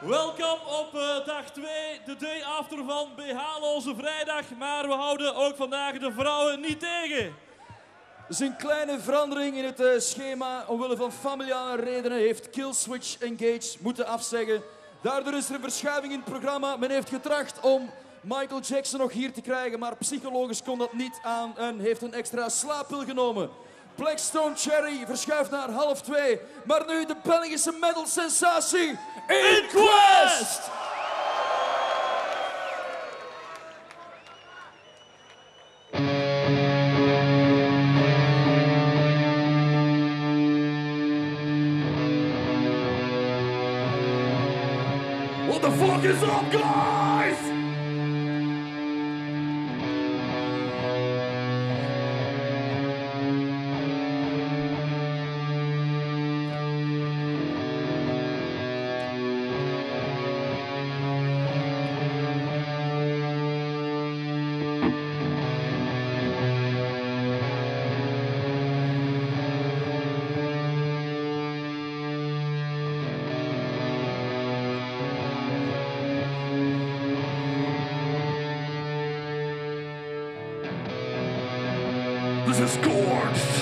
Welkom op eh, dag 2, de day after van BH-loze vrijdag. Maar we houden ook vandaag de vrouwen niet tegen. Er is een kleine verandering in het eh, schema. Omwille van familiale redenen heeft Killswitch Engage moeten afzeggen. Daardoor is er een verschuiving in het programma. Men heeft getracht om Michael Jackson nog hier te krijgen, maar psychologisch kon dat niet aan en heeft een extra slaappil genomen. Blackstone Cherry verschuift naar half twee. Maar nu de Belgische metal sensatie Inquest! What the fuck is up, guys? Is scorched.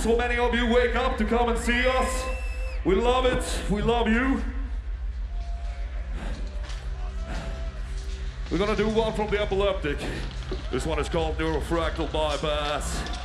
So many of you wake up to come and see us. We love it, we love you. We're gonna do one from the epileptic. This one is called Neurofractal Bypass.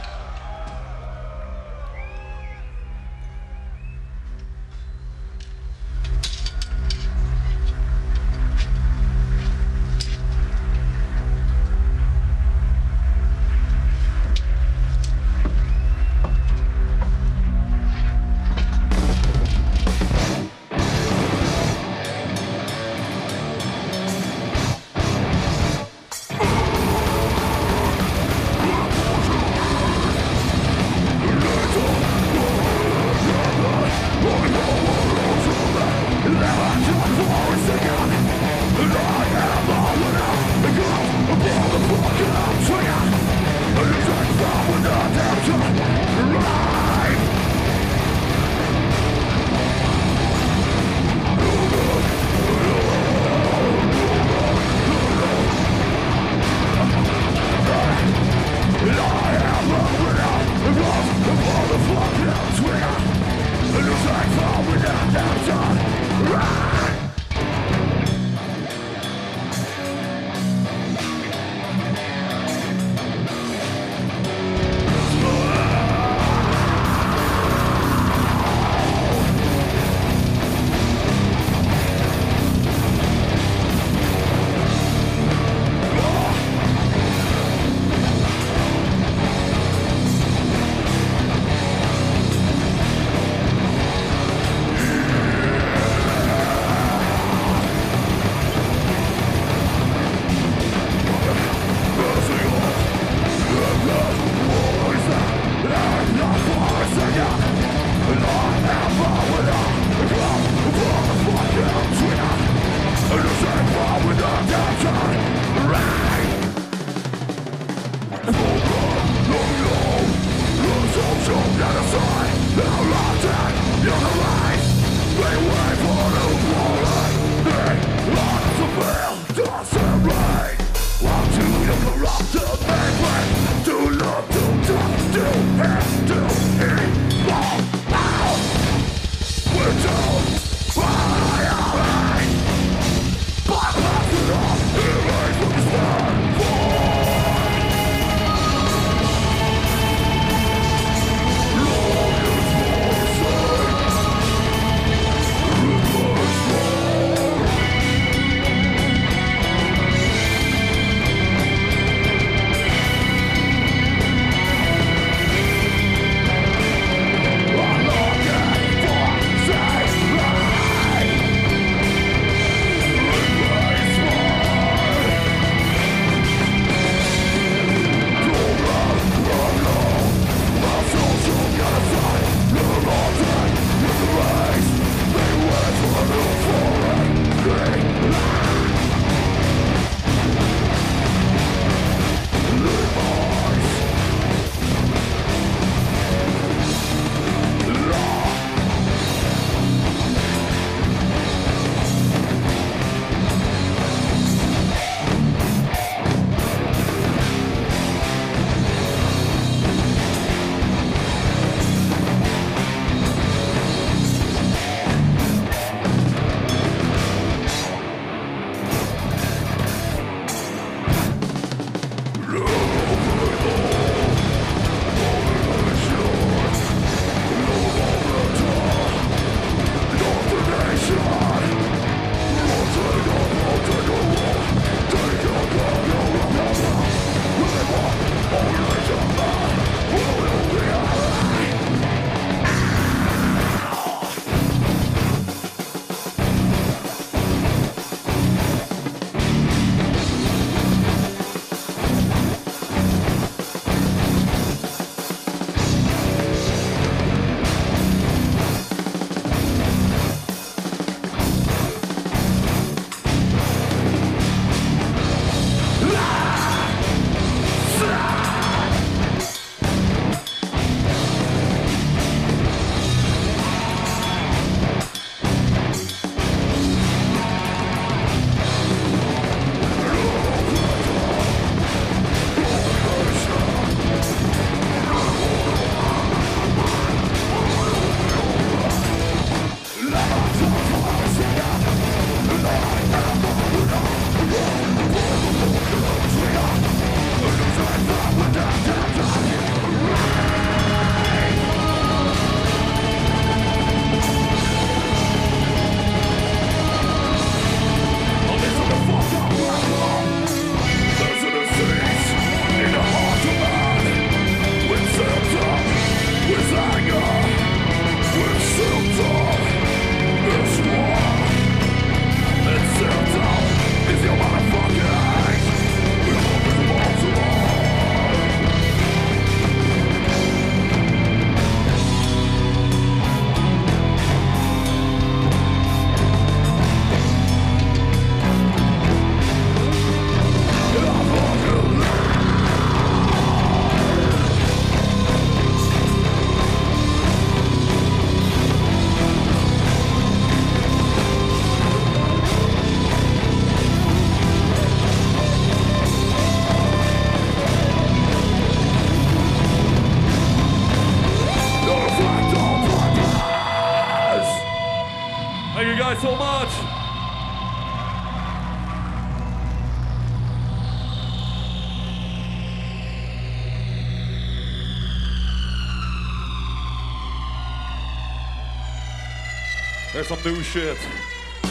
New shit.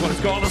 What is called a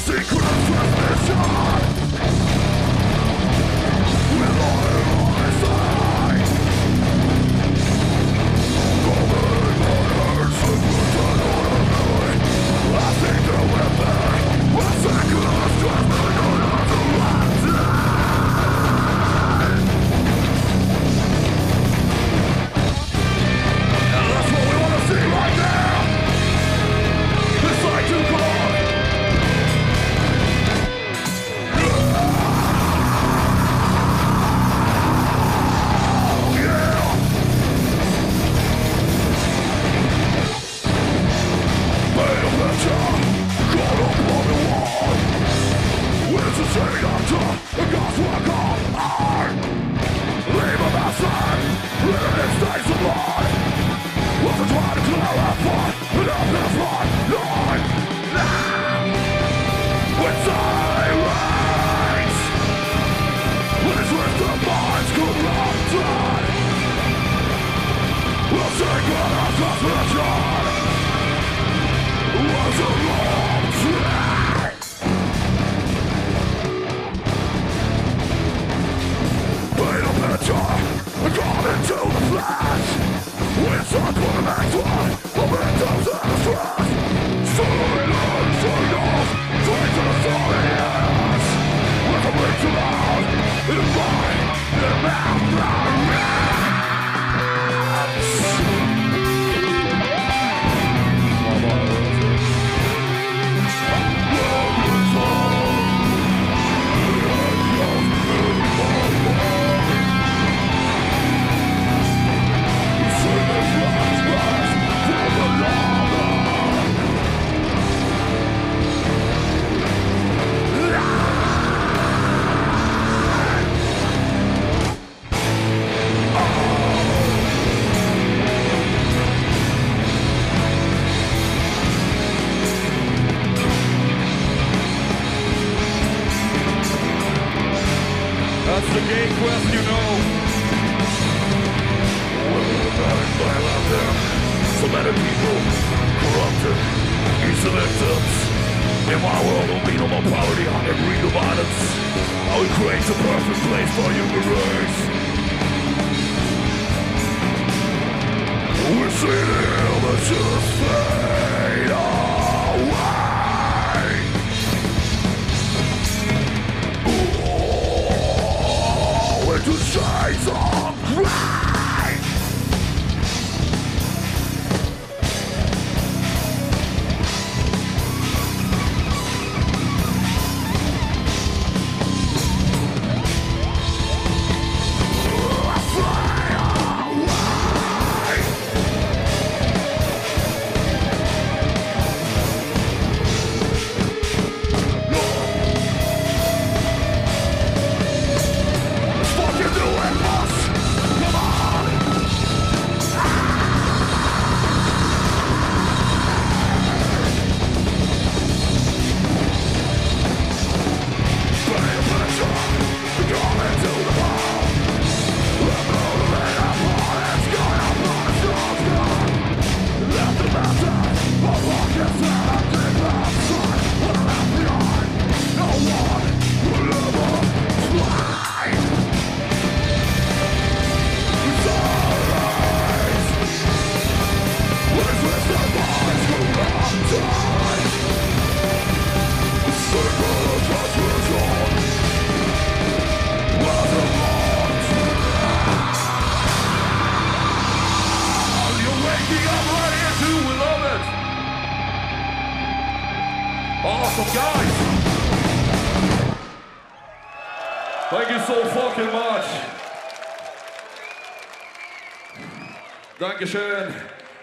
Dankeschön.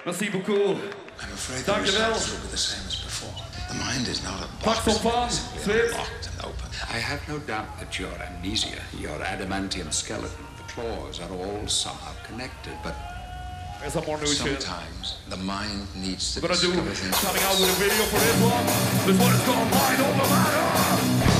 Merci beaucoup. I'm afraid the Danke results will be the same as before. The mind is not a box. It's locked and open. I have no doubt that your amnesia, your adamantium skeleton, the claws are all somehow connected, but Sometimes the mind needs to but discover I do. things. Coming out with a video for this one. This one is called Mind Over Matter.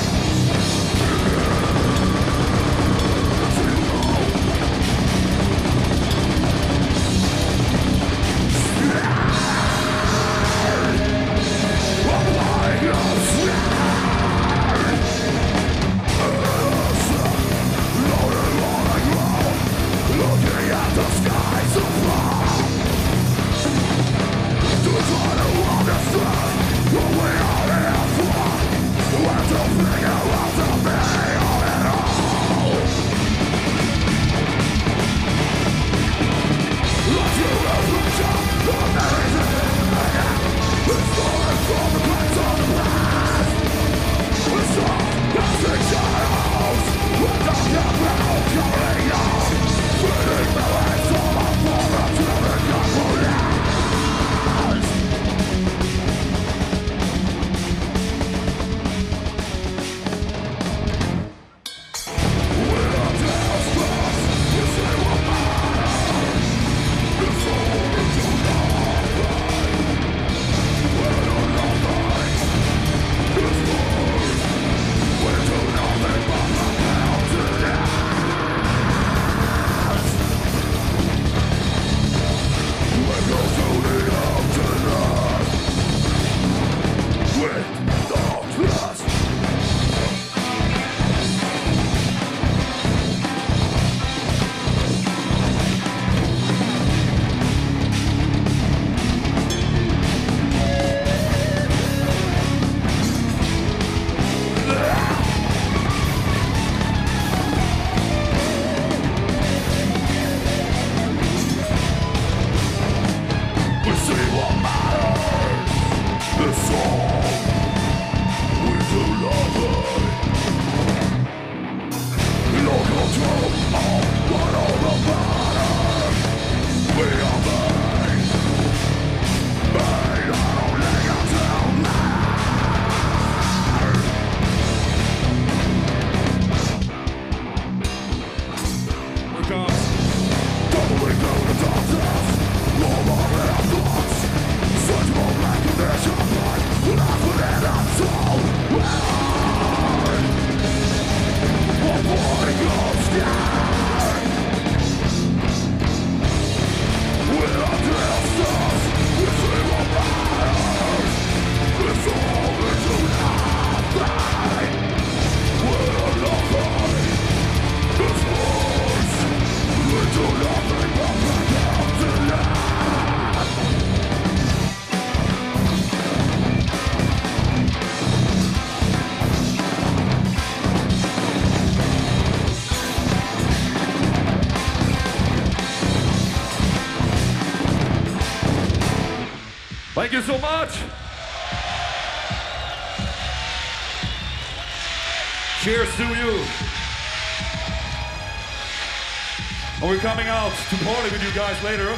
Thank you so much. Cheers to you. And we're coming out to party with you guys later.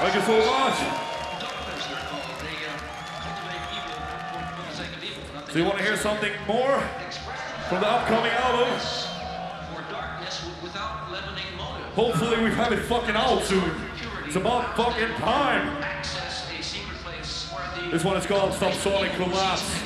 Thank you so much. So you want to hear something more from the upcoming album? Hopefully we've had it fucking out soon. It's about fucking time. This one is called Subsonic Collapse.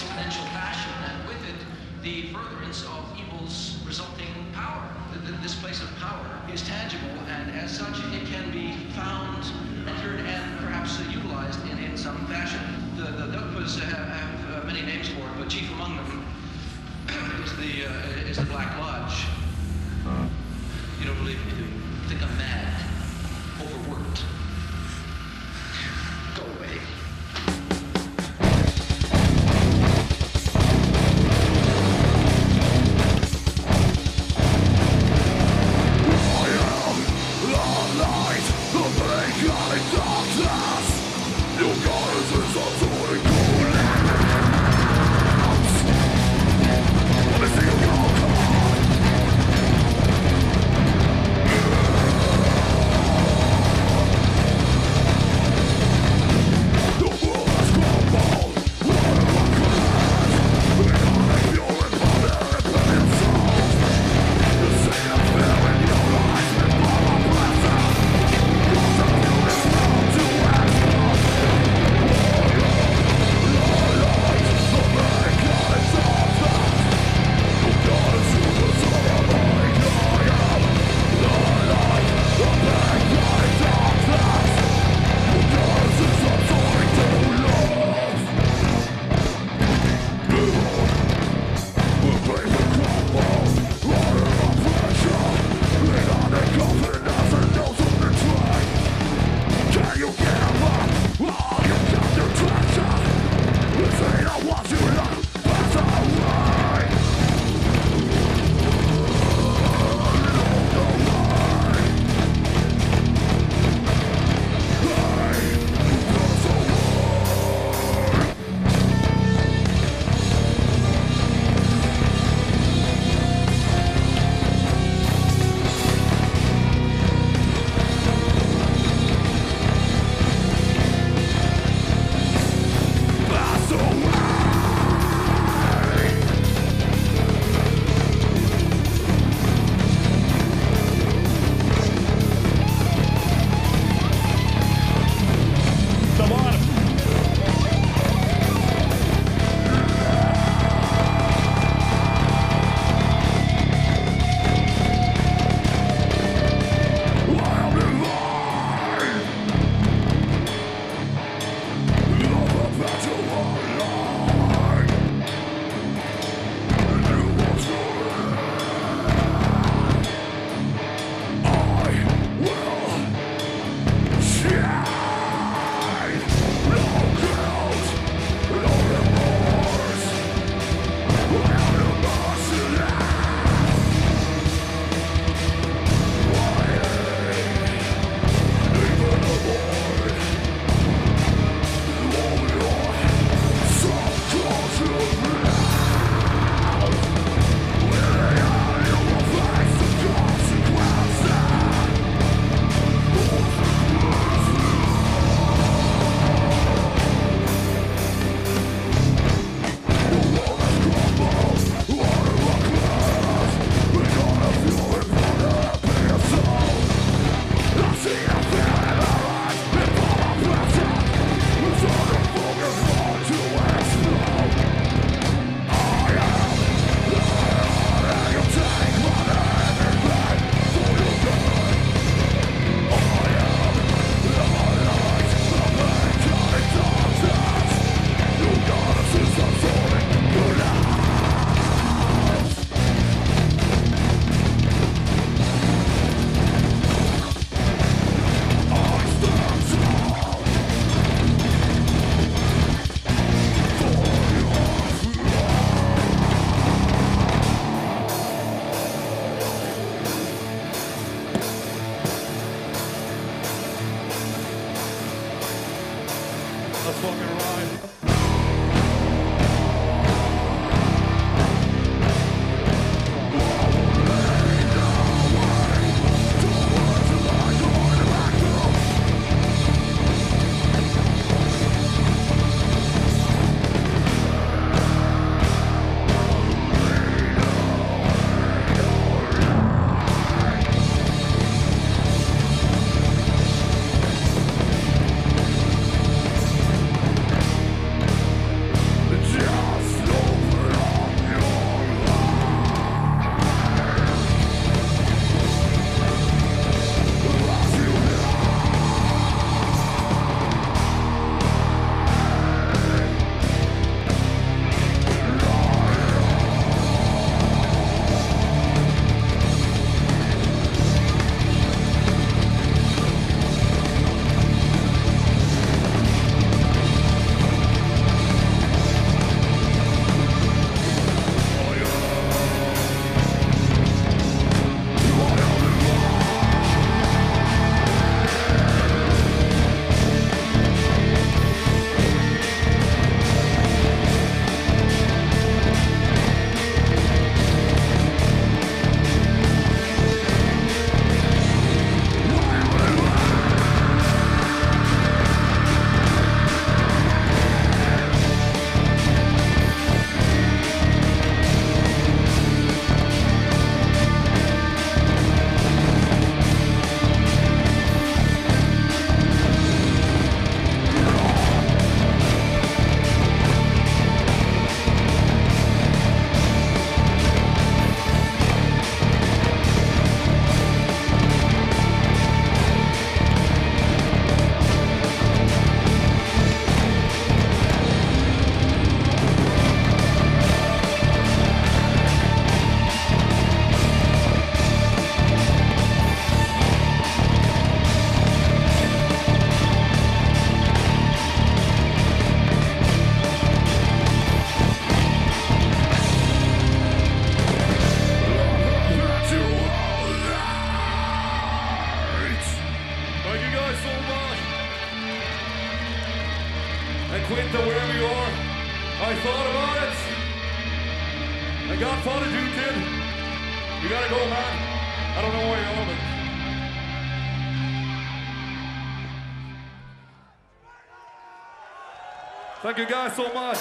Thank you guys so much.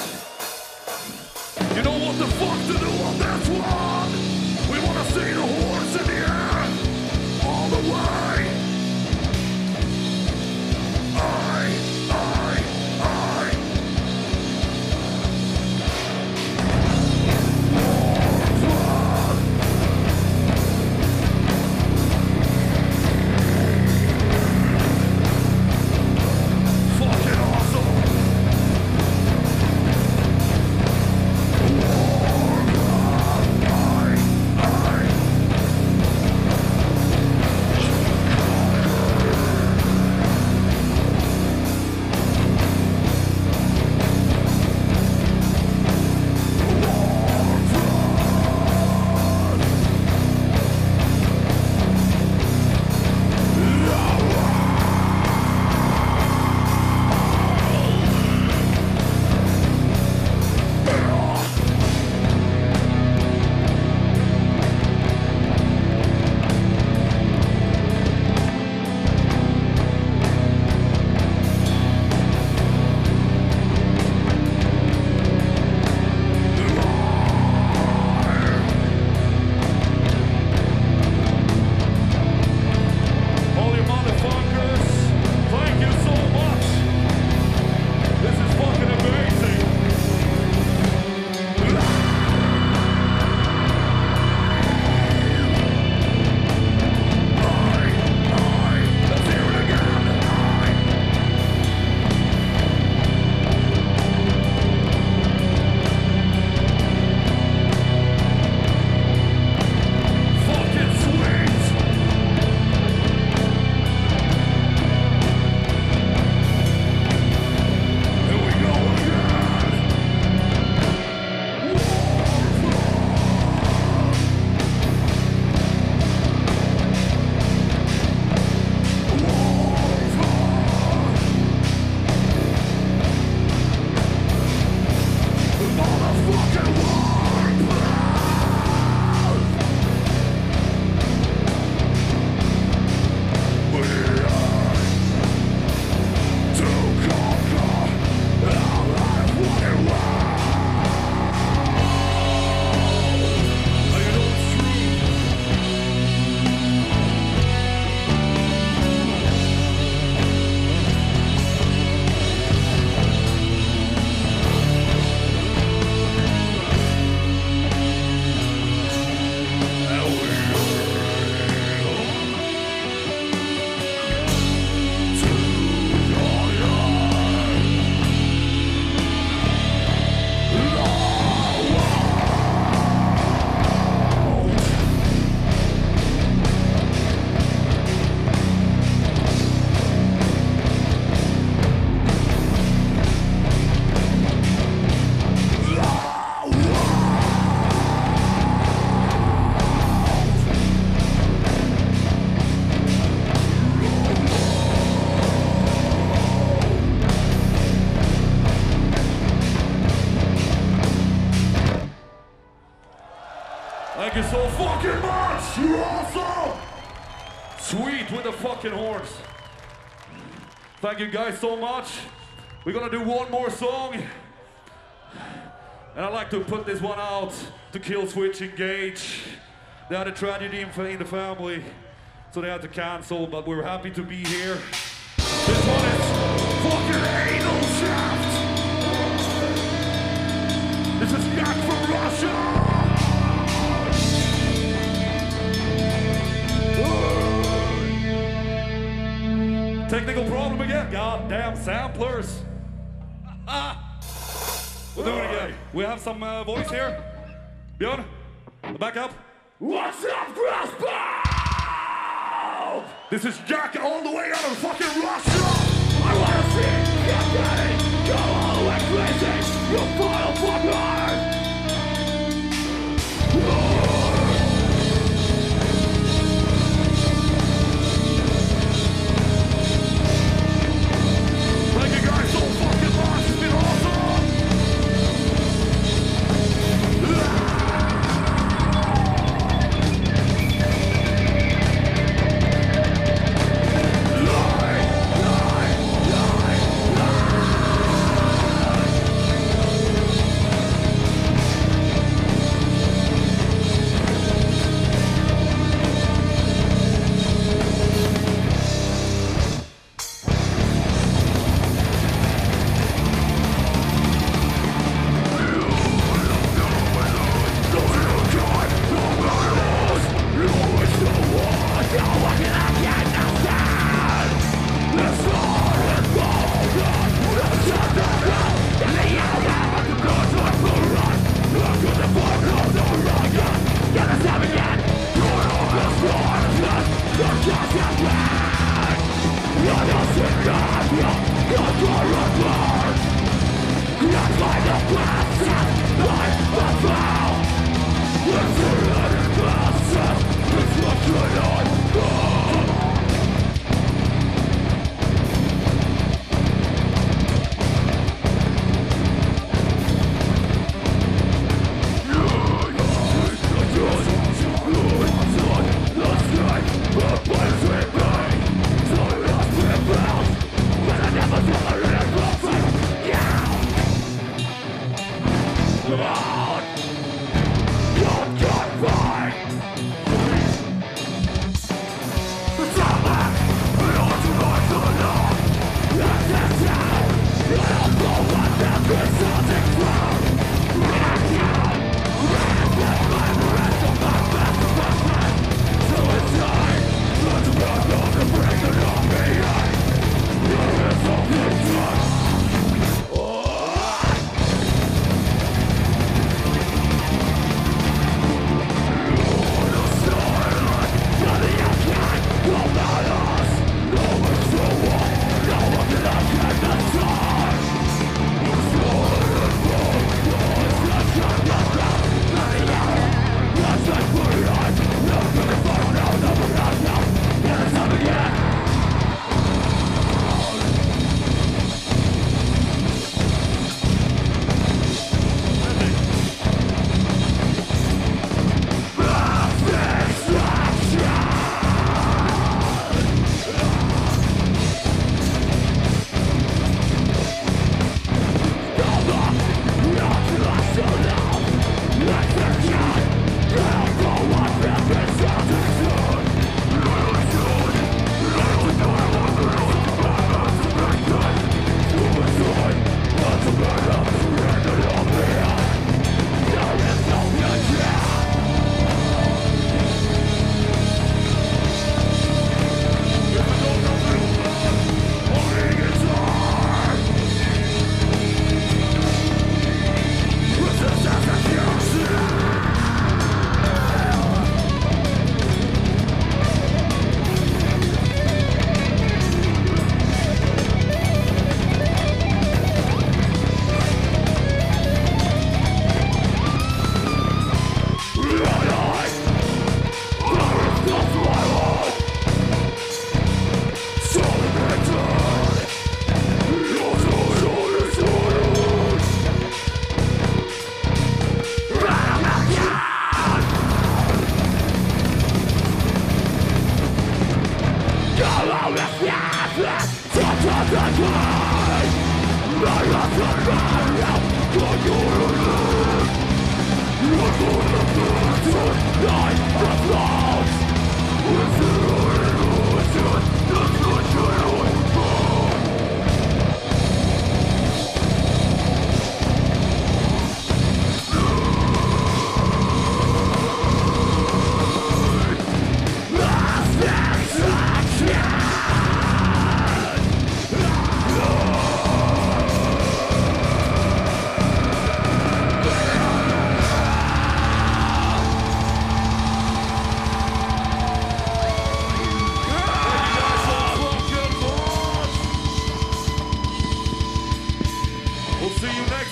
You know what fucking horns. Thank you guys so much. We're gonna do one more song. And I'd like to put this one out to Killswitch Engage. They had a tragedy in, the family, so they had to cancel, but we're happy to be here. This one is fucking anal Goddamn samplers. We'll do it again. We have some uh, voice here. Björn, back up. What's up, Graspop? This is Jack all the way out of fucking Russia. I wanna see ready. Go all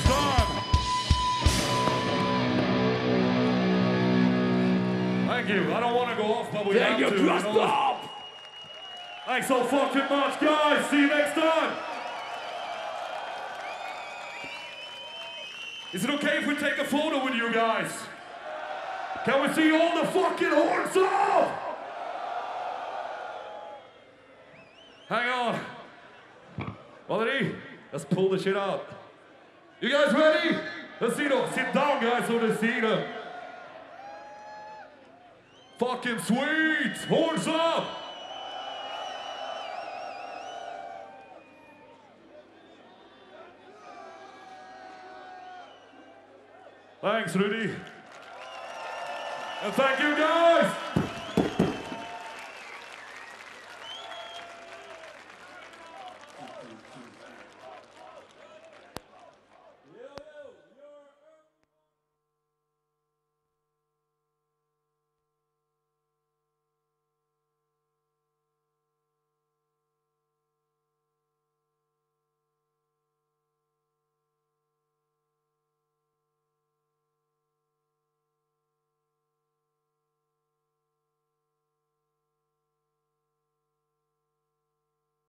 see you next time. Thank you. I don't want to go off, but we Thank have you, to. Blast know? Up! Thanks so fucking much, guys. See you next time. Is it okay if we take a photo with you guys? Can we see all the fucking horns up? Hang on. Valerie, let's pull the shit out. You guys ready? Let's see them. Sit down, guys, so they see them. Uh. Fucking sweet. Horns up. Thanks, Rudy. And thank you, guys.